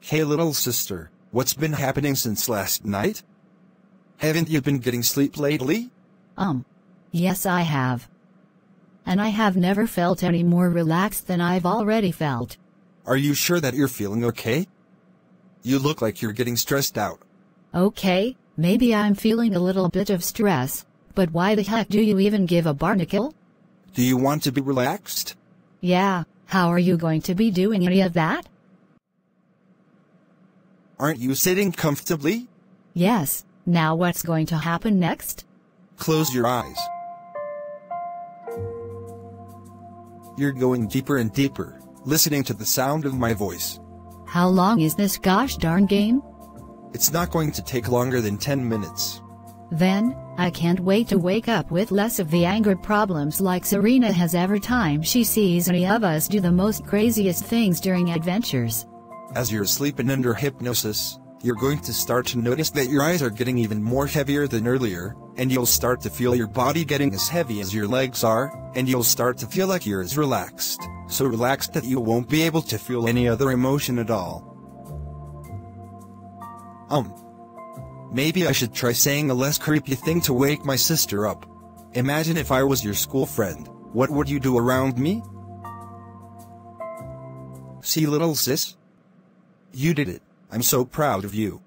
Hey little sister, what's been happening since last night? Haven't you been getting sleep lately? Um. Yes, I have. And I have never felt any more relaxed than I've already felt. Are you sure that you're feeling okay? You look like you're getting stressed out. Okay, maybe I'm feeling a little bit of stress, but why the heck do you even give a barnacle? Do you want to be relaxed? Yeah, how are you going to be doing any of that? Aren't you sitting comfortably? Yes, now what's going to happen next? Close your eyes. You're going deeper and deeper, listening to the sound of my voice. How long is this gosh darn game? It's not going to take longer than 10 minutes. Then, I can't wait to wake up with less of the anger problems like Serena has every time she sees any of us do the most craziest things during adventures. As you're sleeping under hypnosis, you're going to start to notice that your eyes are getting even more heavier than earlier, and you'll start to feel your body getting as heavy as your legs are, and you'll start to feel like you're as relaxed, so relaxed that you won't be able to feel any other emotion at all. Um. Maybe I should try saying a less creepy thing to wake my sister up. Imagine if I was your school friend, what would you do around me? See little sis? You did it, I'm so proud of you.